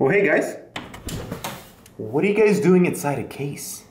Oh, hey guys. What are you guys doing inside a case?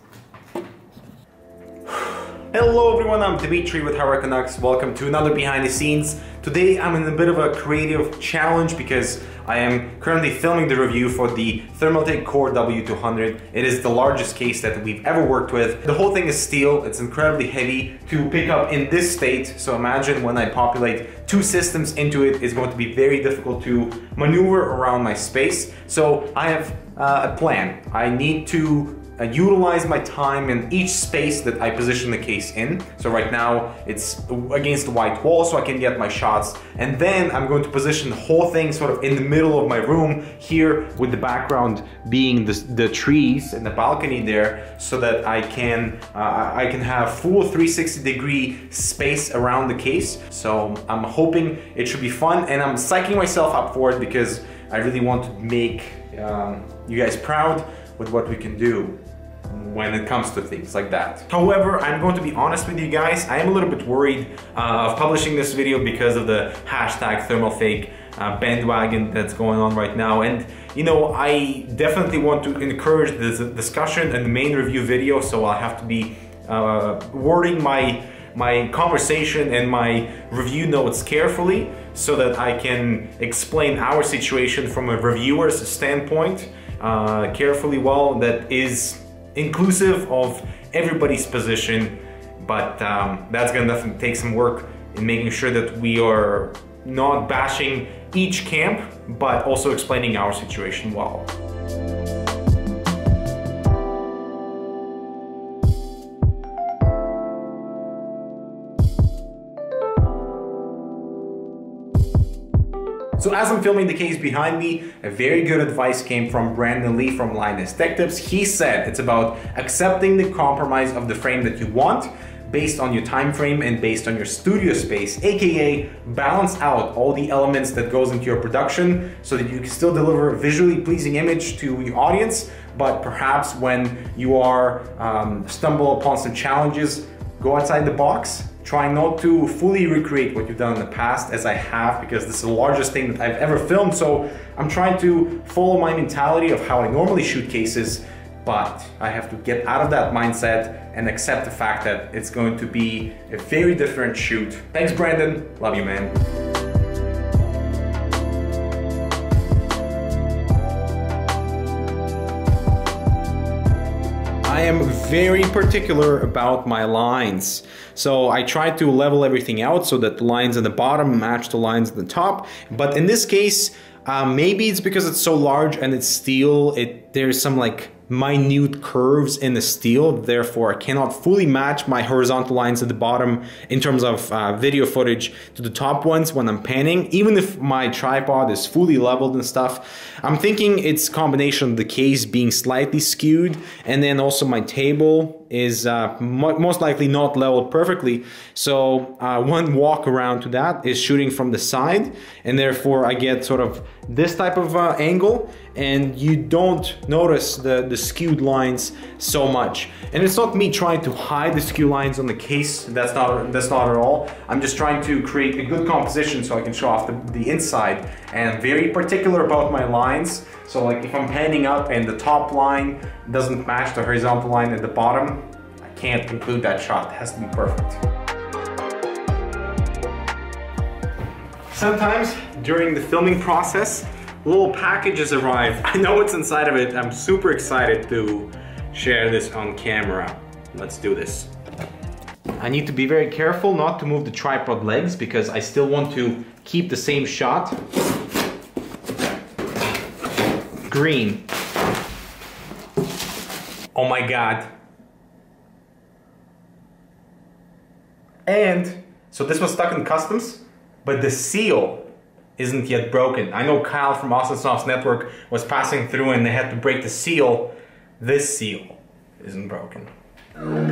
Hello everyone, I'm Dmitry with Hardware Canucks. Welcome to another behind the scenes. Today I'm in a bit of a creative challenge because I am currently filming the review for the Thermaltake Core W200. It is the largest case that we've ever worked with. The whole thing is steel, it's incredibly heavy to pick up in this state. So imagine when I populate two systems into it, it's going to be very difficult to maneuver around my space. So I have uh, a plan. I need to uh, utilize my time in each space that I position the case in. So right now it's against the white wall so I can get my shots. And then I'm going to position the whole thing sort of in the middle of my room here with the background being the, the trees and the balcony there so that I can, uh, I can have full 360 degree space around the case. So I'm hoping it should be fun and I'm psyching myself up for it because I really want to make um, you guys proud with what we can do when it comes to things like that. However, I'm going to be honest with you guys, I am a little bit worried uh, of publishing this video because of the hashtag thermalfake uh, bandwagon that's going on right now. And you know, I definitely want to encourage this discussion the main review video, so I'll have to be uh, wording my my conversation and my review notes carefully so that I can explain our situation from a reviewer's standpoint uh, carefully well that is inclusive of everybody's position, but um, that's gonna definitely take some work in making sure that we are not bashing each camp, but also explaining our situation well. So as I'm filming the case behind me, a very good advice came from Brandon Lee from Linus Tech Tips. He said it's about accepting the compromise of the frame that you want based on your time frame and based on your studio space, aka balance out all the elements that goes into your production so that you can still deliver a visually pleasing image to your audience, but perhaps when you are um, stumble upon some challenges, go outside the box Try not to fully recreate what you've done in the past as I have because this is the largest thing that I've ever filmed. So I'm trying to follow my mentality of how I normally shoot cases, but I have to get out of that mindset and accept the fact that it's going to be a very different shoot. Thanks, Brandon. Love you, man. I am very particular about my lines. So I try to level everything out so that the lines at the bottom match the lines at the top. But in this case, uh, maybe it's because it's so large and it's steel, it there's some like minute curves in the steel. Therefore I cannot fully match my horizontal lines at the bottom in terms of uh, video footage to the top ones when I'm panning. Even if my tripod is fully leveled and stuff I'm thinking it's combination of the case being slightly skewed and then also my table is uh, mo most likely not leveled perfectly so uh, one walk around to that is shooting from the side and therefore I get sort of this type of uh, angle and you don't notice the, the skewed lines so much. And it's not me trying to hide the skew lines on the case, that's not, that's not at all. I'm just trying to create a good composition so I can show off the, the inside. And I'm very particular about my lines. So like if I'm panning up and the top line doesn't match the horizontal line at the bottom, I can't include that shot, it has to be perfect. Sometimes during the filming process, little packages arrive. I know what's inside of it. I'm super excited to share this on camera. Let's do this. I need to be very careful not to move the tripod legs because I still want to keep the same shot. Green. Oh my God. And, so this was stuck in customs, but the seal isn't yet broken. I know Kyle from Awesomesauce Network was passing through and they had to break the seal. This seal isn't broken. I'm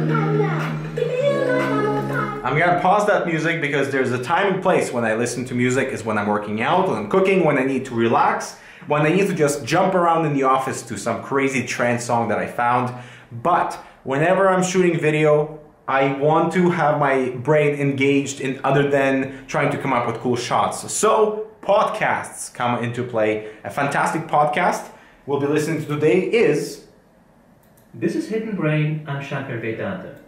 gonna pause that music because there's a time and place when I listen to music is when I'm working out, when I'm cooking, when I need to relax, when I need to just jump around in the office to some crazy trance song that I found. But whenever I'm shooting video, I want to have my brain engaged in other than trying to come up with cool shots. So podcasts come into play. A fantastic podcast we'll be listening to today is This is Hidden Brain. I'm Shankar Vedantam.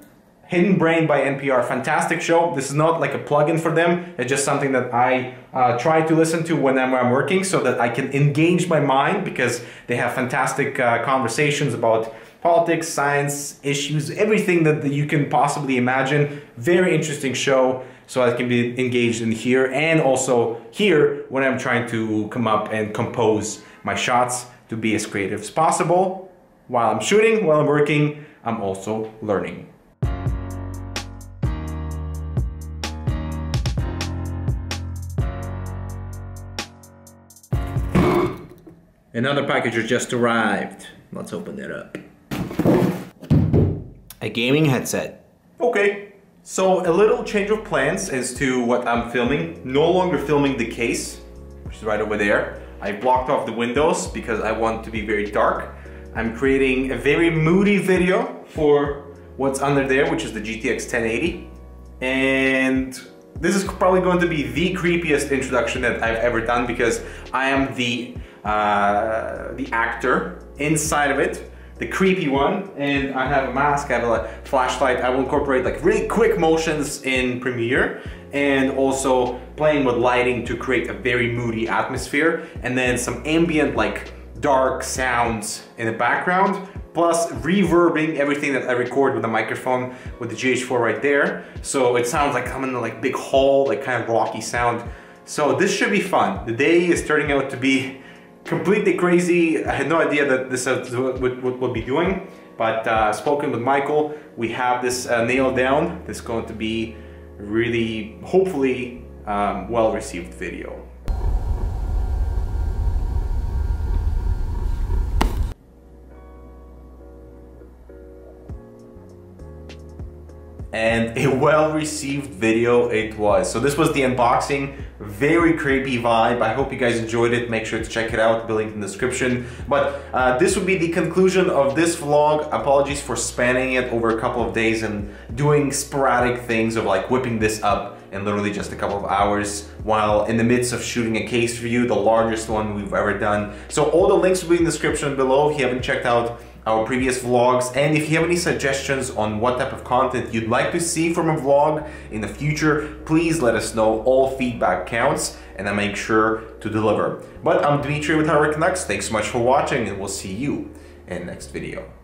Hidden Brain by NPR. Fantastic show. This is not like a plug-in for them. It's just something that I uh, try to listen to whenever I'm, working so that I can engage my mind because they have fantastic uh, conversations about politics, science, issues, everything that, that you can possibly imagine. Very interesting show. So I can be engaged in here and also here when I'm trying to come up and compose my shots to be as creative as possible. While I'm shooting, while I'm working, I'm also learning. Another package has just arrived. Let's open that up. A gaming headset. Okay, so a little change of plans as to what I'm filming. No longer filming the case, which is right over there. I blocked off the windows because I want to be very dark. I'm creating a very moody video for what's under there, which is the GTX 1080. And this is probably going to be the creepiest introduction that I've ever done because I am the uh, the actor inside of it, the creepy one, and I have a mask, I have a flashlight. I will incorporate like really quick motions in Premiere and also playing with lighting to create a very moody atmosphere and then some ambient like dark sounds in the background plus reverbing everything that I record with the microphone with the GH4 right there. So it sounds like I'm in a like big hall, like kind of rocky sound. So this should be fun. The day is turning out to be completely crazy. I had no idea that this is what we'll be doing, but uh, spoken with Michael, we have this uh, nailed down. This is going to be really, hopefully, um, well-received video. And a well-received video it was. So this was the unboxing, very creepy vibe. I hope you guys enjoyed it. Make sure to check it out, the link in the description. But uh, this would be the conclusion of this vlog. Apologies for spanning it over a couple of days and doing sporadic things of like whipping this up in literally just a couple of hours while in the midst of shooting a case review, the largest one we've ever done. So all the links will be in the description below if you haven't checked out our previous vlogs. And if you have any suggestions on what type of content you'd like to see from a vlog in the future please let us know. All feedback counts and I make sure to deliver. But I'm Dmitry with Hardware Canucks. Thanks so much for watching and we'll see you in the next video